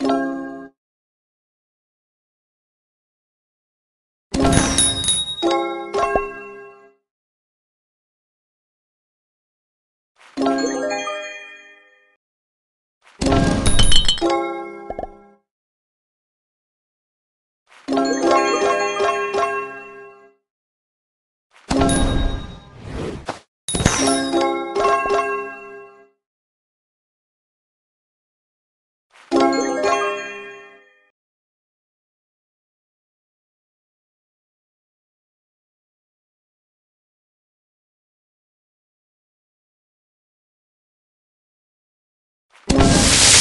Thank you you.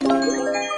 Música